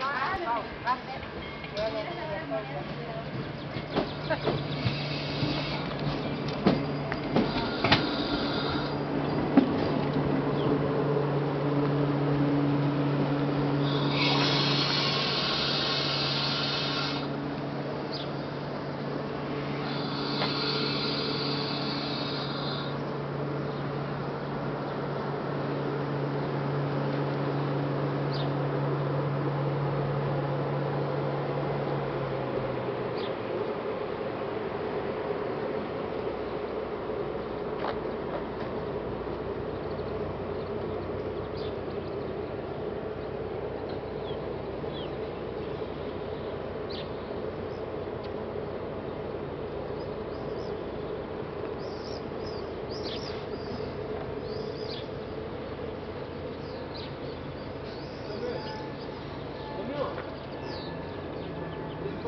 Ah, non,